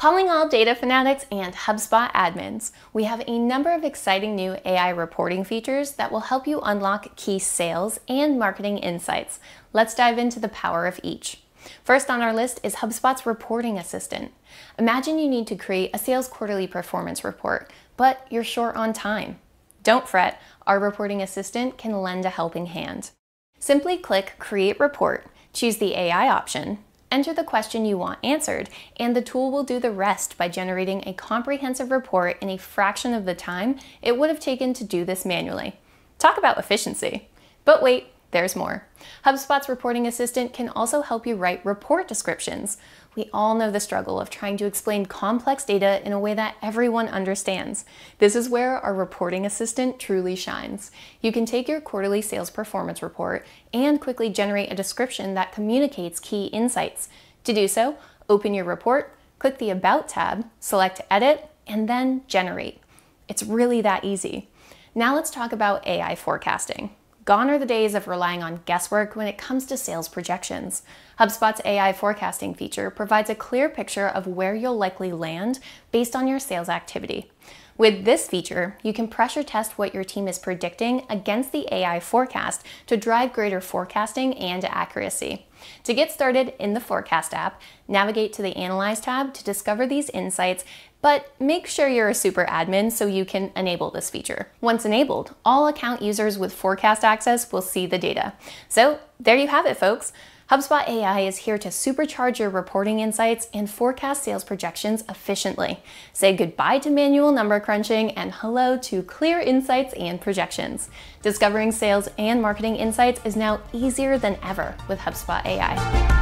Calling all data fanatics and HubSpot admins, we have a number of exciting new AI reporting features that will help you unlock key sales and marketing insights. Let's dive into the power of each. First on our list is HubSpot's Reporting Assistant. Imagine you need to create a sales quarterly performance report, but you're short on time. Don't fret, our reporting assistant can lend a helping hand. Simply click Create Report, choose the AI option, enter the question you want answered, and the tool will do the rest by generating a comprehensive report in a fraction of the time it would have taken to do this manually. Talk about efficiency. But wait, there's more. HubSpot's reporting assistant can also help you write report descriptions. We all know the struggle of trying to explain complex data in a way that everyone understands. This is where our reporting assistant truly shines. You can take your quarterly sales performance report and quickly generate a description that communicates key insights. To do so, open your report, click the About tab, select Edit, and then Generate. It's really that easy. Now let's talk about AI forecasting. Gone are the days of relying on guesswork when it comes to sales projections. HubSpot's AI forecasting feature provides a clear picture of where you'll likely land based on your sales activity. With this feature, you can pressure test what your team is predicting against the AI forecast to drive greater forecasting and accuracy. To get started in the Forecast app, navigate to the Analyze tab to discover these insights but make sure you're a super admin so you can enable this feature. Once enabled, all account users with forecast access will see the data. So there you have it, folks. HubSpot AI is here to supercharge your reporting insights and forecast sales projections efficiently. Say goodbye to manual number crunching and hello to clear insights and projections. Discovering sales and marketing insights is now easier than ever with HubSpot AI.